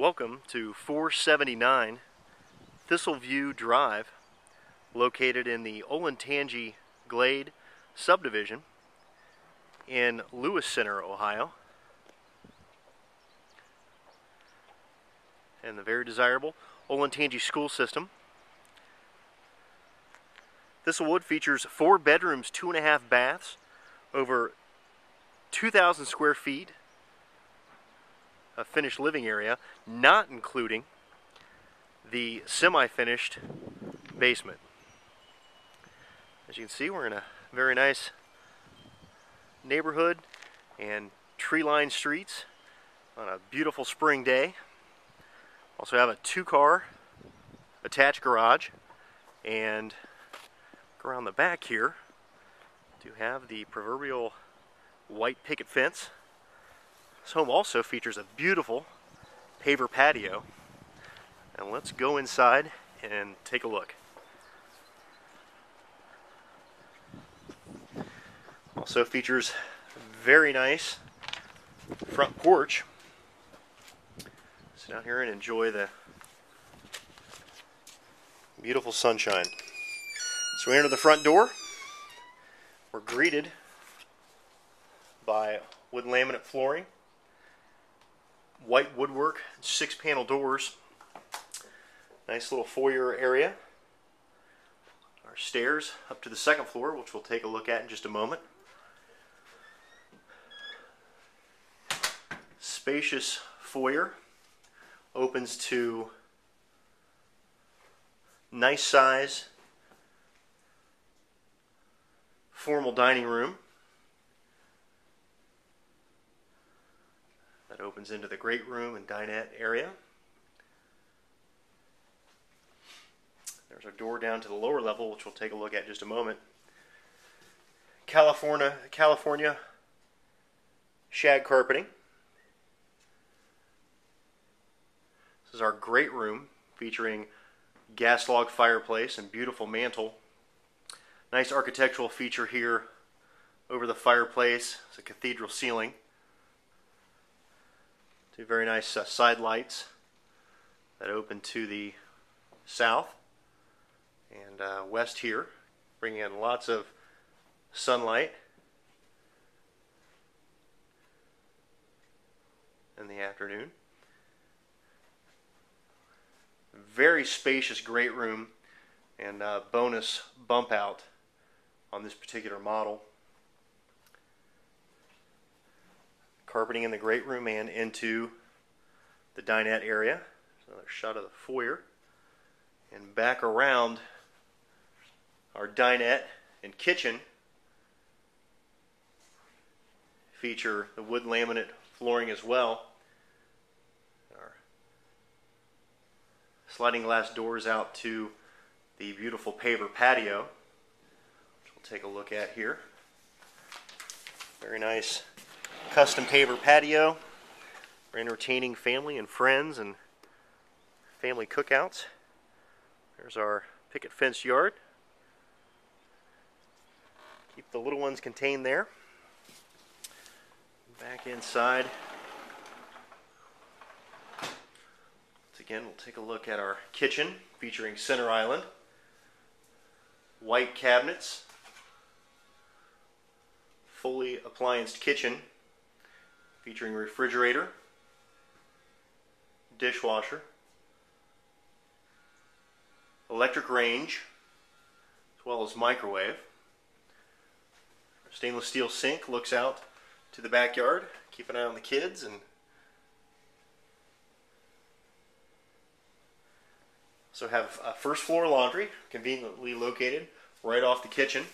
Welcome to 479 Thistleview Drive, located in the Olentangy Glade subdivision in Lewis Center, Ohio. And the very desirable Olentangy school system. Thistlewood features four bedrooms, two and a half baths, over 2,000 square feet a finished living area, not including the semi-finished basement. As you can see, we're in a very nice neighborhood and tree-lined streets on a beautiful spring day. Also have a two-car attached garage and around the back here do have the proverbial white picket fence this home also features a beautiful paver patio. And let's go inside and take a look. Also features very nice front porch. Sit down here and enjoy the beautiful sunshine. So we enter the front door. We're greeted by wood laminate flooring white woodwork, six panel doors. Nice little foyer area. Our stairs up to the second floor, which we'll take a look at in just a moment. Spacious foyer opens to nice size formal dining room that opens into the great room and dinette area. There's our door down to the lower level, which we'll take a look at just a moment. California, California shag carpeting. This is our great room featuring gas log fireplace and beautiful mantle. Nice architectural feature here over the fireplace. It's a cathedral ceiling. Two very nice uh, side lights that open to the south and uh, west here, bringing in lots of sunlight in the afternoon. Very spacious great room and uh, bonus bump out on this particular model. Carpeting in the great room and into the dinette area. Another shot of the foyer. And back around our dinette and kitchen feature the wood laminate flooring as well. Our sliding glass doors out to the beautiful paver patio, which we'll take a look at here. Very nice custom paver patio for entertaining family and friends and family cookouts. There's our picket fence yard. Keep the little ones contained there. Back inside. Once again, we'll take a look at our kitchen featuring center island, white cabinets, fully applianced kitchen featuring refrigerator, dishwasher, electric range, as well as microwave. Stainless steel sink looks out to the backyard. Keep an eye on the kids and So have a first floor laundry, conveniently located right off the kitchen.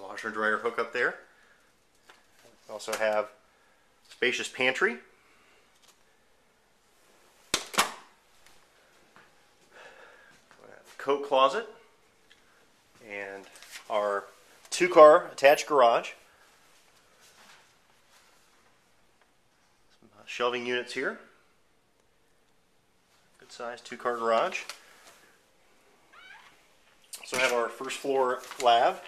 Washer and dryer hook up there. Also have Spacious pantry. Coat closet. And our two car attached garage. Some uh, shelving units here. Good size two car garage. Also have our first floor lav.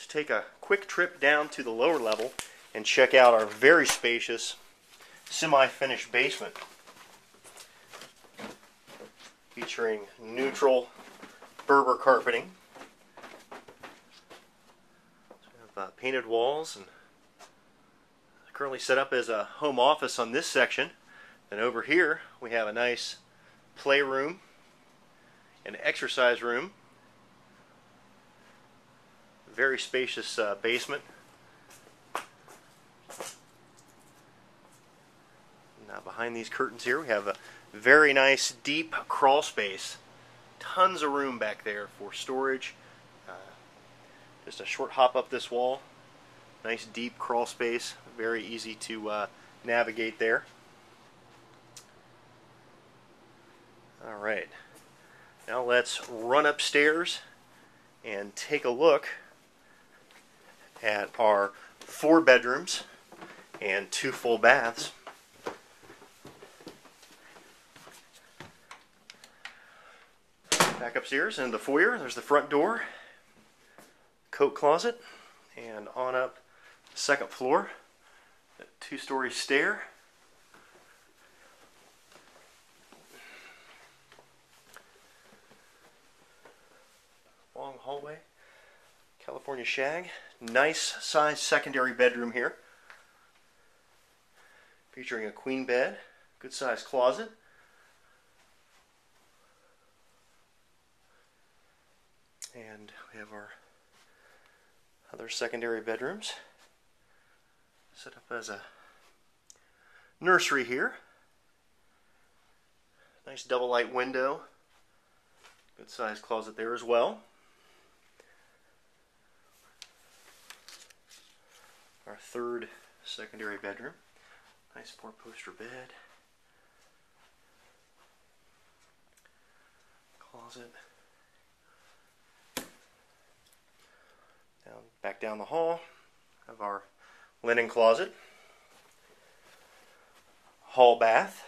Let's take a quick trip down to the lower level and check out our very spacious semi-finished basement featuring neutral Berber carpeting. So we have uh, painted walls and currently set up as a home office on this section. Then over here we have a nice playroom and exercise room. Very spacious uh, basement. Now behind these curtains here we have a very nice deep crawl space. Tons of room back there for storage. Uh, just a short hop up this wall. Nice deep crawl space. Very easy to uh, navigate there. Alright. Now let's run upstairs and take a look at our four bedrooms and two full baths. Back upstairs in the foyer, there's the front door, coat closet, and on up second floor, two-story stair. California shag, nice size secondary bedroom here, featuring a queen bed, good size closet, And we have our other secondary bedrooms set up as a nursery here. Nice double light window. Good sized closet there as well. Third secondary bedroom. Nice four poster bed. Closet. Down, back down the hall of our linen closet, hall bath,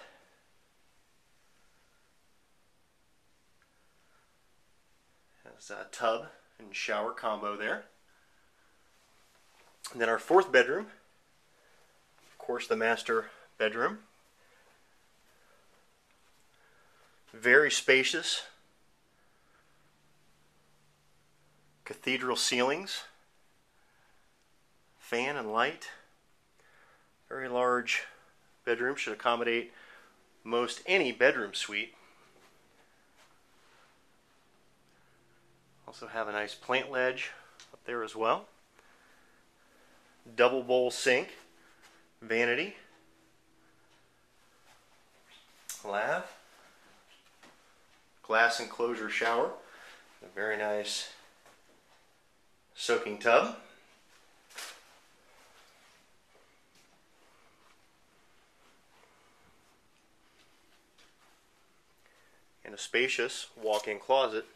has a tub and shower combo there. And then our fourth bedroom, of course, the master bedroom. Very spacious, cathedral ceilings fan and light. Very large bedroom, should accommodate most any bedroom suite. Also have a nice plant ledge up there as well. Double bowl sink, vanity, lav, glass enclosure shower, a very nice soaking tub. and a spacious walk-in closet.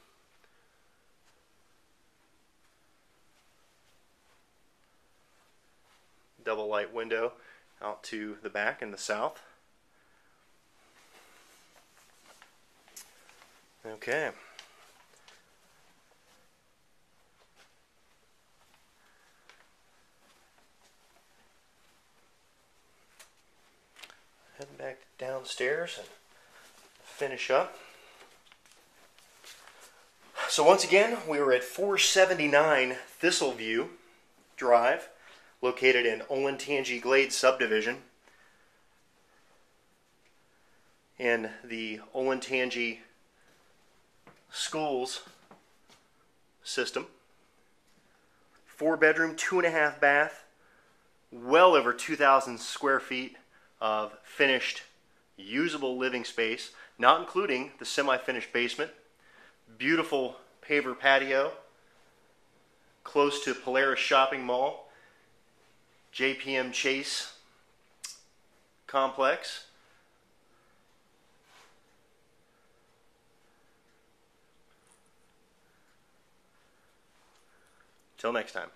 Double light window out to the back in the south. Okay. Heading back downstairs and finish up. So once again, we were at 479 Thistleview Drive, located in Olentangy Glade subdivision in the Olentangy schools system. Four bedroom, two and a half bath, well over 2,000 square feet of finished usable living space, not including the semi-finished basement. Beautiful paver patio, close to Polaris Shopping Mall, JPM Chase complex. Till next time.